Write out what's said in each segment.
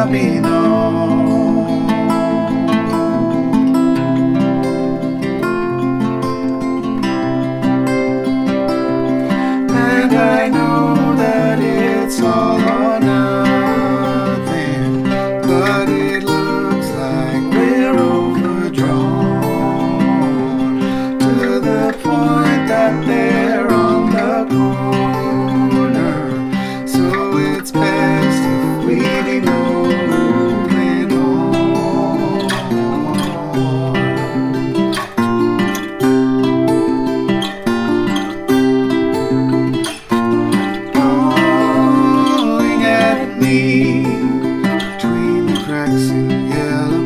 camino. And I know that it's all yellow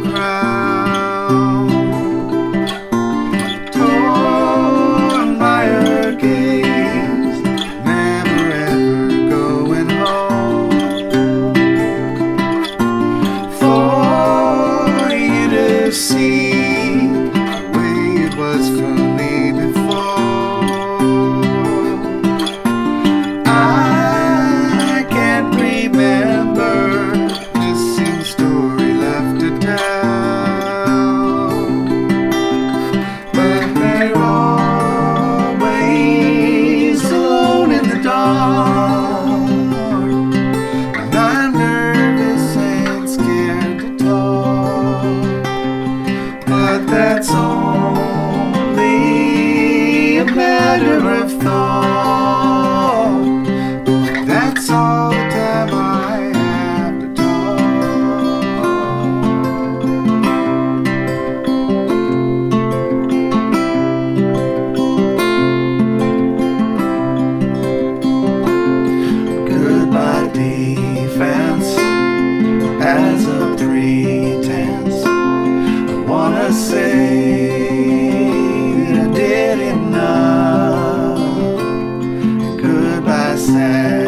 as a pretense. I wanna say that I did enough. Goodbye, sad.